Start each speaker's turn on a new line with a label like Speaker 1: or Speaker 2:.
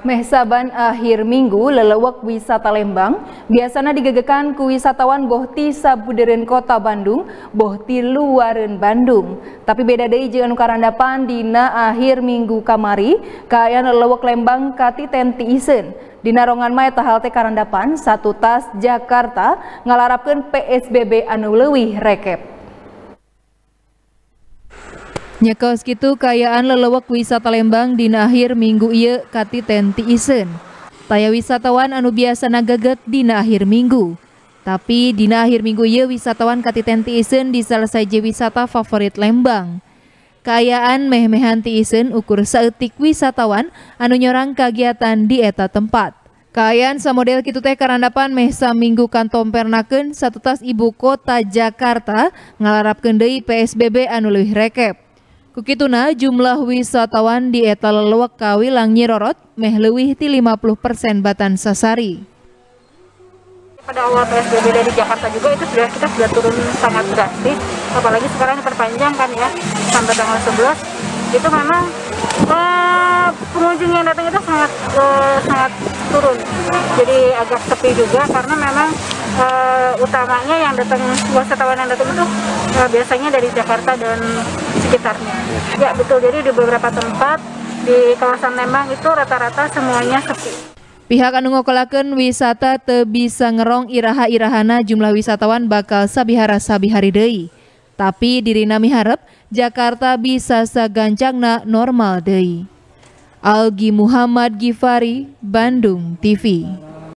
Speaker 1: Meh saban akhir minggu lelewak wisata Lembang. Biasanya digegekan ku wisatawan bohti sabuderen kota Bandung bohti luaran Bandung. Tapi beda dari jangan karandapan dina akhir minggu kamari. Kayaan lelewak Lembang kati tenti isen dina rongan mae tahalte karandapan satu tas Jakarta ngalarapkan PSBB anu lewih rekep Nyekos gitu kayaan lelewak wisata Lembang di akhir minggu iya kati tenti isen. Taya wisatawan anu biasa nagaget di akhir minggu. Tapi di akhir minggu iya wisatawan kati tenti isen di salah wisata favorit Lembang. Kayaan meh-mehan ti isen ukur seetik wisatawan anu nyorang kegiatan di eta tempat. Kayaan samodel kitu teh karandapan meh minggu kantom pernakeun satu tas ibu kota Jakarta ngalarapkeun deui PSBB anu leuwih rekep. Kukituna jumlah wisatawan di eta lelewak kawilang nyirorot meh leuwih ti 50% batan sasari.
Speaker 2: Pada awal PSBB dari Jakarta juga itu sudah kita sudah turun sangat drastis, apalagi sekarang diperpanjang kan ya sampai tanggal 11 itu memang eh, pengunjung yang datang itu sangat eh, sangat turun jadi agak sepi juga karena memang eh, utamanya yang datang wisatawan yang datang itu eh, biasanya dari Jakarta dan sekitarnya ya betul jadi di beberapa tempat di kawasan Lembang itu rata-rata semuanya sepi
Speaker 1: Pihak anu ngokolakeun wisata te bisa ngerong iraha-irahana jumlah wisatawan bakal sabihara sabihari deui. Tapi diri nami harap Jakarta bisa sagancangna normal deui. Algi Muhammad Gifari, Bandung TV.